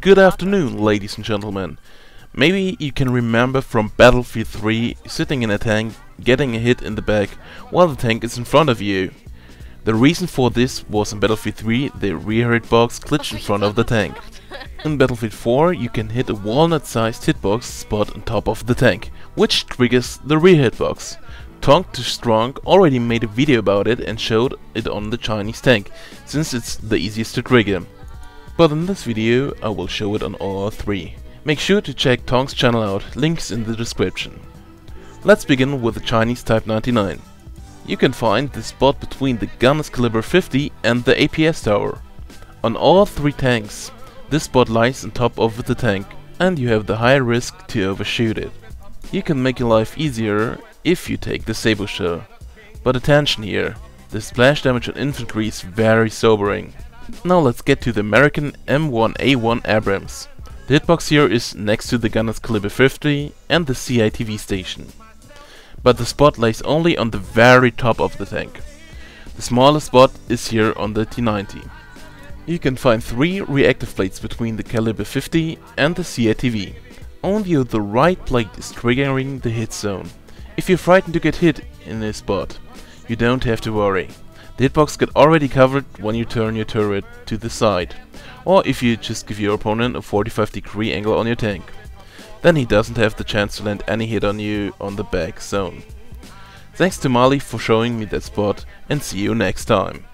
Good afternoon, ladies and gentlemen. Maybe you can remember from Battlefield 3 sitting in a tank, getting a hit in the back while the tank is in front of you. The reason for this was in Battlefield 3 the rear hitbox glitched in front of the tank. In Battlefield 4 you can hit a walnut-sized hitbox spot on top of the tank, which triggers the rear hitbox. Tonk2Stronk already made a video about it and showed it on the Chinese tank, since it's the easiest to trigger. But in this video I will show it on all three. Make sure to check Tong's channel out, links in the description. Let's begin with the Chinese Type 99. You can find the spot between the gun's caliber 50 and the APS tower. On all three tanks, this spot lies on top of the tank and you have the high risk to overshoot it. You can make your life easier if you take the Sabot Shell. But attention here, the splash damage on infantry is very sobering. Now let's get to the American M1A1 Abrams. The hitbox here is next to the gunner's caliber 50 and the CITV station. But the spot lays only on the very top of the tank. The smallest spot is here on the T90. You can find three reactive plates between the caliber 50 and the CITV. Only the right plate is triggering the hit zone. If you're frightened to get hit in this spot, you don't have to worry. The hitbox get already covered when you turn your turret to the side, or if you just give your opponent a 45 degree angle on your tank. Then he doesn't have the chance to land any hit on you on the back zone. Thanks to Mali for showing me that spot and see you next time.